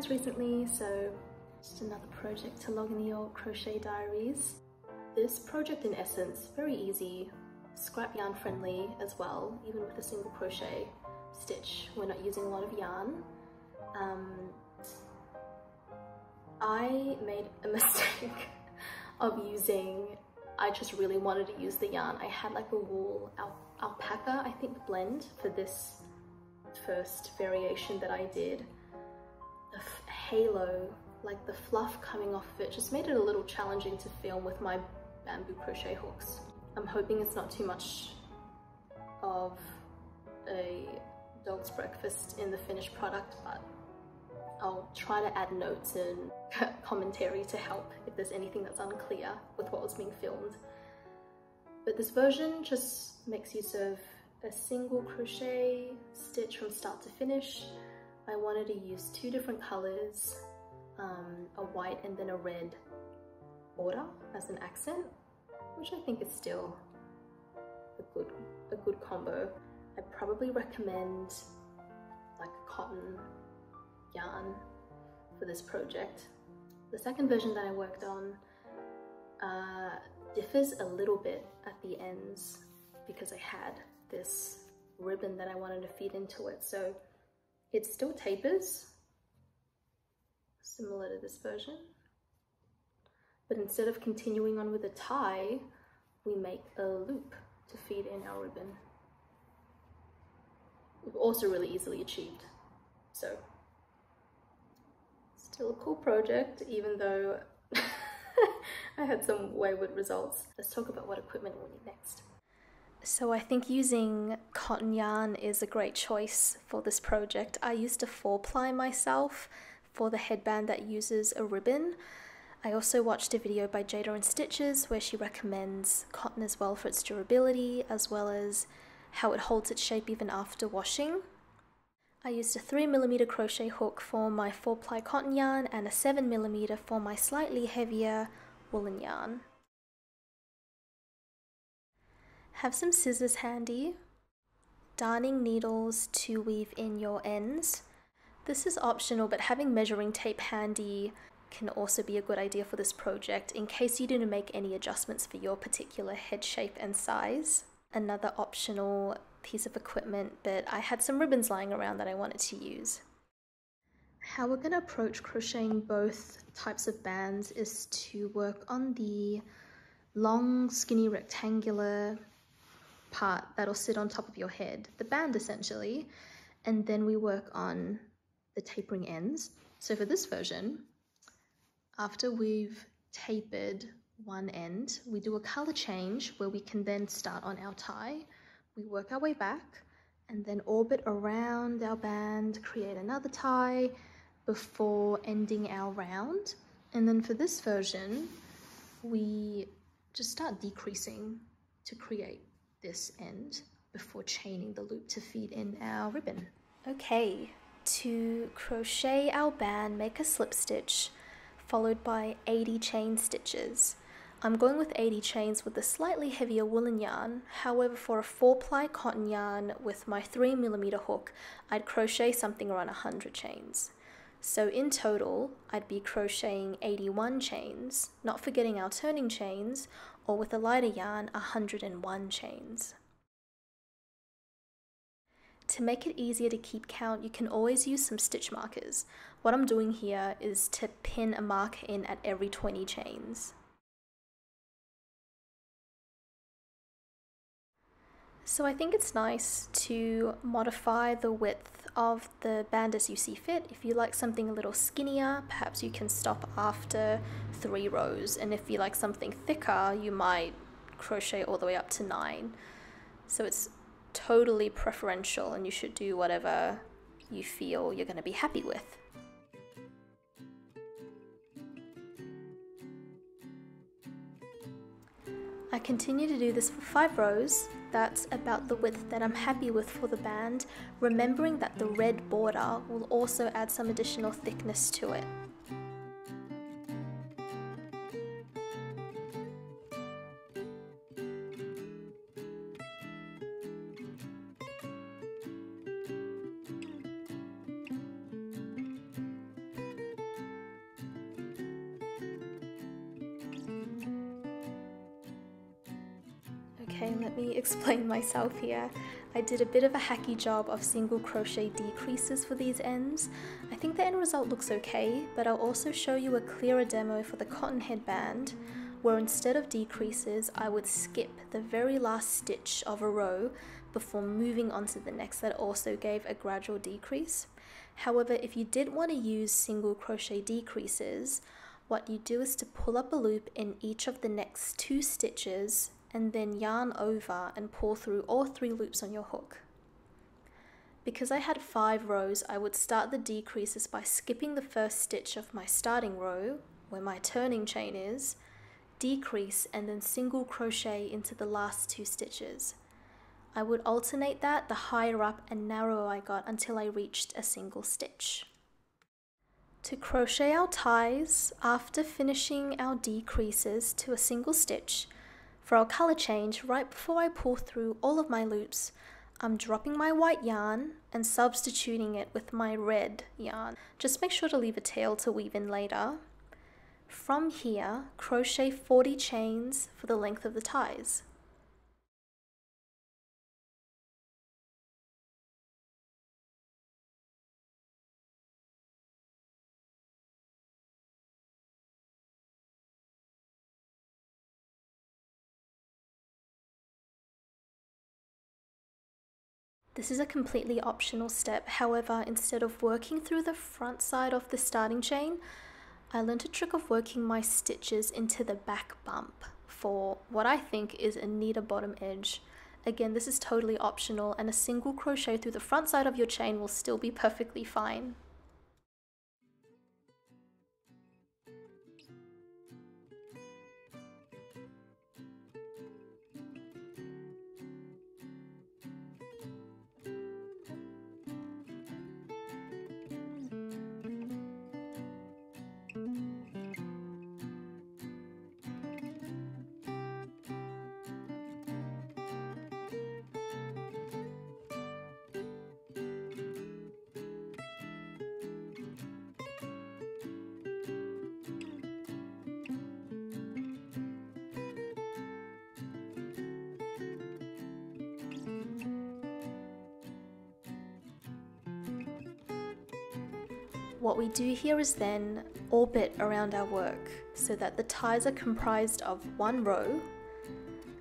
headbands recently, so just another project to log in the old crochet diaries. This project in essence, very easy, scrap yarn friendly as well, even with a single crochet stitch. We're not using a lot of yarn. Um, I made a mistake of using, I just really wanted to use the yarn. I had like a wool al alpaca, I think, blend for this first variation that I did. Halo, like the fluff coming off of it, just made it a little challenging to film with my bamboo crochet hooks. I'm hoping it's not too much of a dog's breakfast in the finished product, but I'll try to add notes and commentary to help if there's anything that's unclear with what was being filmed. But this version just makes use of a single crochet stitch from start to finish. I wanted to use two different colors, um, a white and then a red border as an accent, which I think is still a good, a good combo. I probably recommend like a cotton yarn for this project. The second version that I worked on uh, differs a little bit at the ends because I had this ribbon that I wanted to feed into it. So it still tapers, similar to this version. But instead of continuing on with a tie, we make a loop to feed in our ribbon. Also really easily achieved. So still a cool project, even though I had some wayward results. Let's talk about what equipment we'll need next. So I think using cotton yarn is a great choice for this project. I used a four ply myself for the headband that uses a ribbon. I also watched a video by Jayda InStitches where she recommends cotton as well for its durability as well as how it holds its shape even after washing. I used a 3mm crochet hook for my 4 ply cotton yarn and a 7mm for my slightly heavier woolen yarn. Have some scissors handy, darning needles to weave in your ends. This is optional but having measuring tape handy can also be a good idea for this project in case you didn't make any adjustments for your particular head shape and size. Another optional piece of equipment, but I had some ribbons lying around that I wanted to use. How we're going to approach crocheting both types of bands is to work on the long, skinny, rectangular part that'll sit on top of your head, the band essentially, and then we work on the tapering ends. So for this version, after we've tapered one end, we do a color change where we can then start on our tie we work our way back and then orbit around our band, create another tie before ending our round. And then for this version, we just start decreasing to create this end before chaining the loop to feed in our ribbon. Okay, to crochet our band, make a slip stitch followed by 80 chain stitches. I'm going with 80 chains with a slightly heavier woolen yarn, however for a 4 ply cotton yarn with my 3mm hook, I'd crochet something around 100 chains. So in total, I'd be crocheting 81 chains, not forgetting our turning chains, or with a lighter yarn, 101 chains. To make it easier to keep count, you can always use some stitch markers. What I'm doing here is to pin a mark in at every 20 chains. So I think it's nice to modify the width of the band as you see fit. If you like something a little skinnier, perhaps you can stop after three rows. And if you like something thicker, you might crochet all the way up to nine. So it's totally preferential and you should do whatever you feel you're going to be happy with. I continue to do this for five rows that's about the width that I'm happy with for the band, remembering that the red border will also add some additional thickness to it. Okay, let me explain myself here. I did a bit of a hacky job of single crochet decreases for these ends. I think the end result looks okay, but I'll also show you a clearer demo for the cotton headband, where instead of decreases, I would skip the very last stitch of a row before moving on to the next that also gave a gradual decrease. However, if you did want to use single crochet decreases, what you do is to pull up a loop in each of the next two stitches and then yarn over and pull through all three loops on your hook. Because I had five rows, I would start the decreases by skipping the first stitch of my starting row, where my turning chain is, decrease and then single crochet into the last two stitches. I would alternate that the higher up and narrower I got until I reached a single stitch. To crochet our ties, after finishing our decreases to a single stitch, for our color change, right before I pull through all of my loops, I'm dropping my white yarn and substituting it with my red yarn. Just make sure to leave a tail to weave in later. From here, crochet 40 chains for the length of the ties. This is a completely optional step, however, instead of working through the front side of the starting chain, I learned a trick of working my stitches into the back bump for what I think is a neater bottom edge. Again, this is totally optional and a single crochet through the front side of your chain will still be perfectly fine. What we do here is then orbit around our work so that the ties are comprised of one row.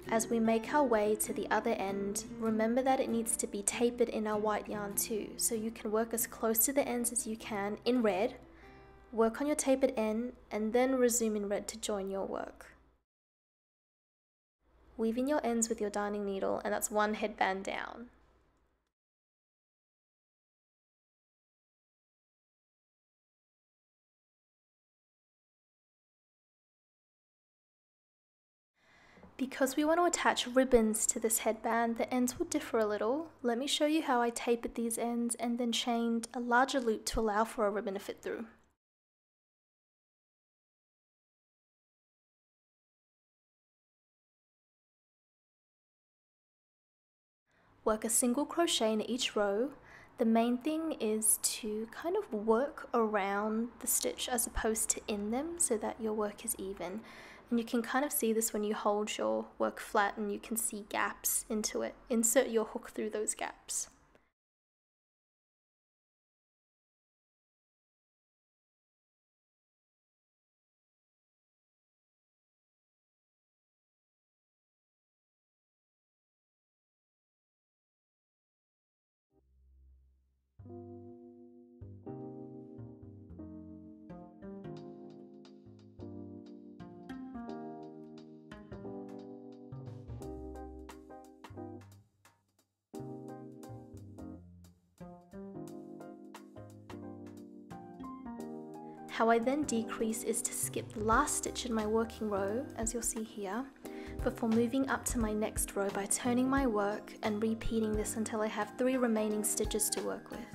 As we make our way to the other end, remember that it needs to be tapered in our white yarn too, so you can work as close to the ends as you can in red, work on your tapered end, and then resume in red to join your work. Weave in your ends with your darning needle, and that's one headband down. Because we want to attach ribbons to this headband, the ends will differ a little. Let me show you how I tapered these ends and then chained a larger loop to allow for a ribbon to fit through. Work a single crochet in each row. The main thing is to kind of work around the stitch as opposed to in them so that your work is even. And you can kind of see this when you hold your work flat and you can see gaps into it. Insert your hook through those gaps. How I then decrease is to skip the last stitch in my working row, as you'll see here, before moving up to my next row by turning my work and repeating this until I have three remaining stitches to work with.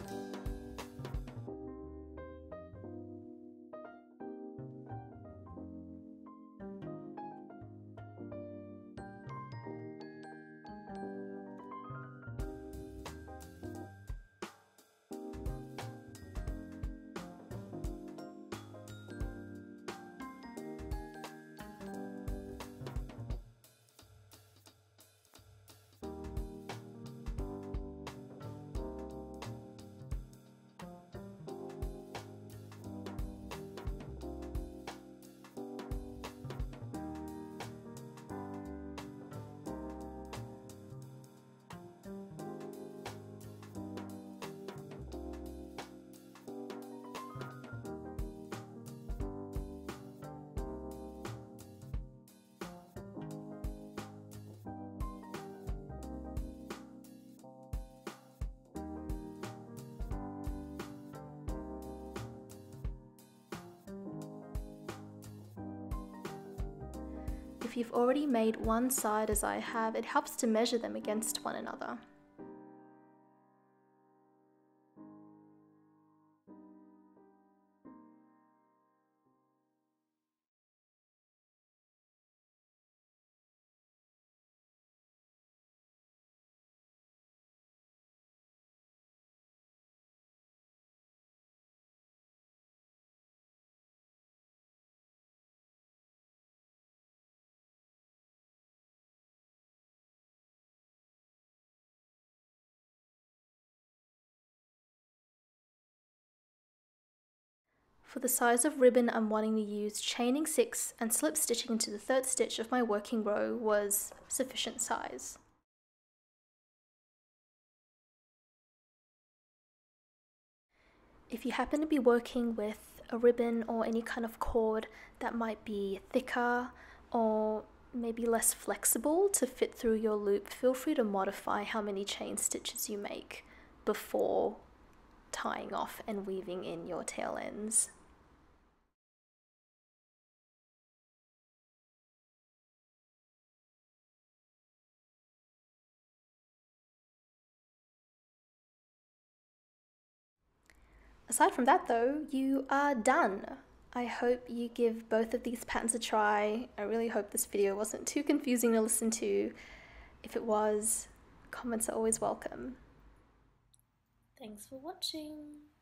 If you've already made one side as I have, it helps to measure them against one another. For the size of ribbon I'm wanting to use, chaining 6 and slip stitching into the third stitch of my working row was sufficient size. If you happen to be working with a ribbon or any kind of cord that might be thicker or maybe less flexible to fit through your loop, feel free to modify how many chain stitches you make before tying off and weaving in your tail ends. Aside from that though, you are done. I hope you give both of these patterns a try. I really hope this video wasn't too confusing to listen to. If it was, comments are always welcome. Thanks for watching.